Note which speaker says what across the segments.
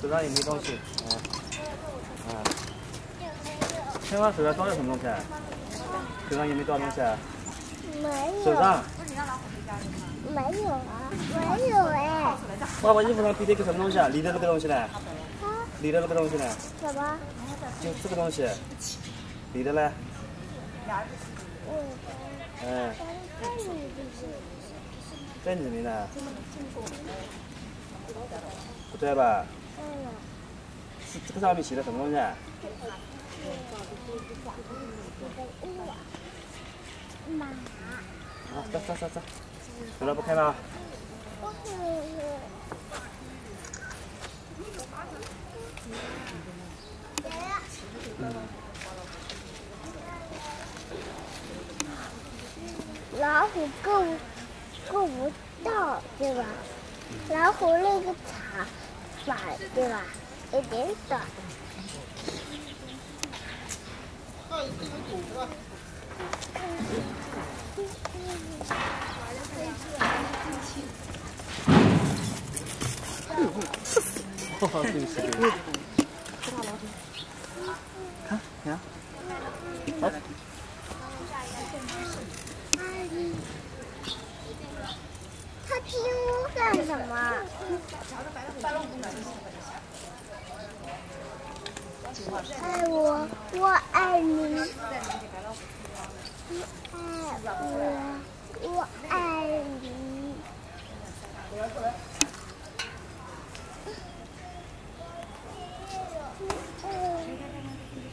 Speaker 1: 手上也没东西，嗯，嗯。青蛙手上装的什么东西？手上有没有装东西？
Speaker 2: 没有。
Speaker 1: 手上？
Speaker 2: 没有啊，没有哎。
Speaker 1: 爸爸衣服上披的个什么东西啊？里的那个东西呢？啊？里的那个东西呢？
Speaker 2: 什么？
Speaker 1: 就这个东西。里的嘞？嗯。在里面呢。不在吧？是这个上面写的什么东西？马。好，走走走走，走了不开吗？
Speaker 2: 老虎够够不到，对吧？老虎那个对吧？有点短。
Speaker 1: 哈哈，对不起，对不起。看，看，好。
Speaker 2: 他亲我干什么？爱我，我爱你。爱我，我爱你。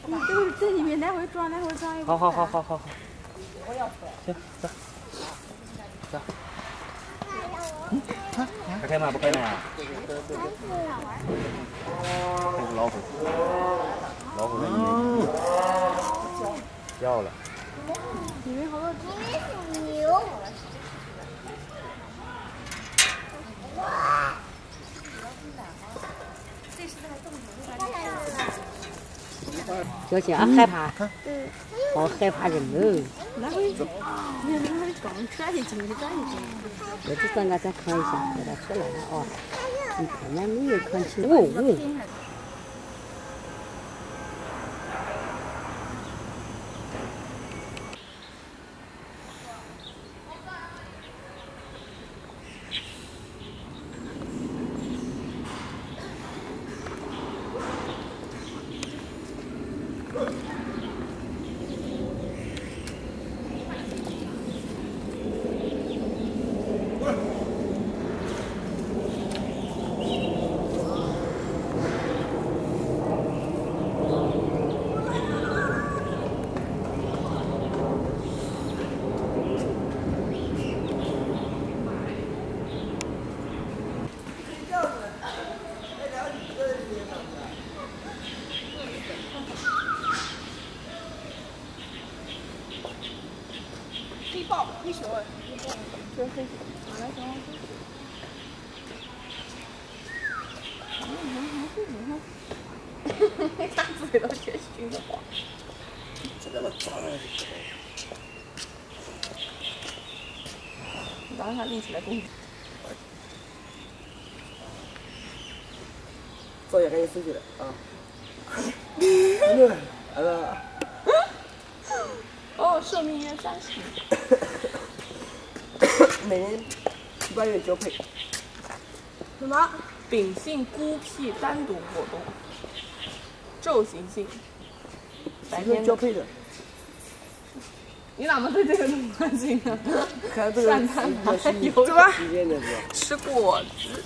Speaker 3: 你就是在里面来回转，来回转。
Speaker 1: 好好好好好好。行，走。走。嗯，开开吗？不开呢？这是老虎。老虎在里面。掉了。
Speaker 2: 里面好多，里面是牛。
Speaker 4: 小心啊，害怕。嗯。好害怕人哦。
Speaker 3: 那会？你看那会刚转一进去，转一进。
Speaker 4: 我这咱俺再看一下，给它出来了啊。你看见没有？看清。哦哦。
Speaker 3: 黑豹，黑熊，这黑熊，哪来熊？嗯，还是你看，嘿嘿，他自己都学熊的话，这个脏了。让他立起来攻击。
Speaker 5: 作业赶紧收起来啊！嗯，来了。
Speaker 3: 哦，寿命约三十年。
Speaker 5: 每人七八月交配。
Speaker 3: 什么？秉性孤僻，单独活动。昼行性。白天
Speaker 5: 交配的。
Speaker 3: 你哪么对这个那么关心呢？
Speaker 5: 看这个。
Speaker 3: 有
Speaker 5: 吧？
Speaker 3: 吃果子。